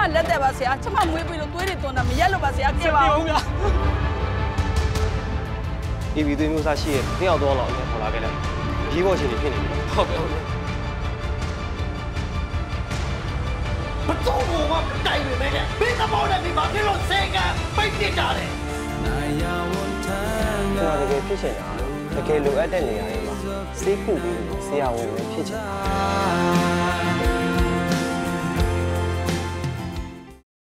ပါဦးဗျာကျမလက်သက်ပါဆရာကျမမွေးပြီးလို့သွေးတွေသွန်းတာမရက်လို့ပါဆရာပြပြပါပါဦးဦးဗျာဒီဗီသွေးမျိုးစားရှိရဲ့နှစ်ယောက်တော့လောက်အရင်ခေါ်လာခဲ့လိုက်ရေးပေါ်ချင်းနေဖြစ်နေပြီဟုတ်ကဲ့ဟုတ်ကဲ့ဘတော်ဘောကတိုင်ပေမဲ့ဘယ်သဘောနဲ့ဒီမှာဖြစ်လို့စေကပိတ်နေကြတယ်ကျွန်တော်တကယ်ဖြစ်ချင်တာတကယ်လိုအပ်တဲ့နေရာတွေမှာစေးခုပြီးဆရာဝန်ပဲဖြစ်ချင်တာ